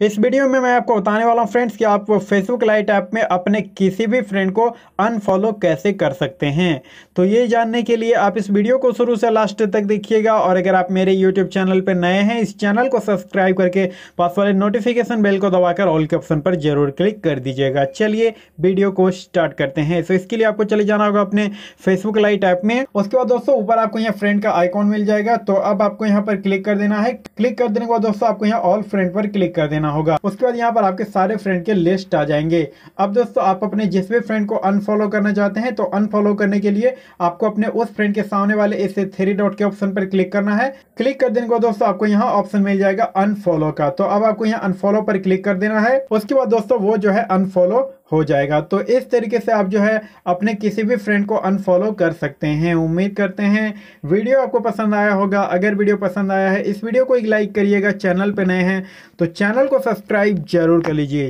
इस वीडियो में मैं आपको बताने वाला हूँ फ्रेंड्स कि आप फेसबुक लाइट ऐप में अपने किसी भी फ्रेंड को अनफॉलो कैसे कर सकते हैं। तो ये जानने के लिए आप इस वीडियो को शुरू से लास्ट तक देखिएगा और अगर आप मेरे यूट्यूब चैनल पर नए हैं, इस चैनल को सब्सक्राइब करके पास वाले नोटिफिकेशन बेल को दबाकर ऑल के ऑप्शन पर ज़रूर क्लिक कर दीजिएगा। चलिए वीडियो को स्टार्ट करते हैं। तो इसके लिए आपको चले जाना होगा अपने फेसबुक लाइट ऐप में। उसके बाद दोस्तों ऊपर आपको यहाँ फ्रेंड का आइकॉन मिल जाएगा। तो अब आपको यहाँ पर क्लिक कर देना है। क्लिक कर देने के बाद दोस्तों आपको यहाँ ऑल फ्रेंड पर क्लिक कर देना करना होगा। उसके बाद यहाँ पर आपके सारे फ्रेंड के लिस्ट आ जाएँगे। अब दोस्तों, आप अपने जिस भी फ्रेंड को अनफॉलो करना चाहते हैं तो अनफॉलो करने के लिए आपको अपने उस फ्रेंड के सामने वाले इस थ्री डॉट के ऑप्शन पर क्लिक करना है। क्लिक कर देने के दोस्तों, आपको यहाँ ऑप्शन मिल जाएगा अनफॉलो का। तो अब आपको यहाँ अनफॉलो पर क्लिक कर देना है। उसके बाद दोस्तों, वो जो है अनफॉलो हो जाएगा। तो इस तरीके से आप जो है अपने किसी भी फ्रेंड को अनफॉलो कर सकते हैं। उम्मीद करते हैं वीडियो आपको पसंद आया होगा। अगर वीडियो पसंद आया है, इस वीडियो को एक लाइक करिएगा। चैनल पे नए हैं तो चैनल सब्सक्राइब ज़रूर कर लीजिए।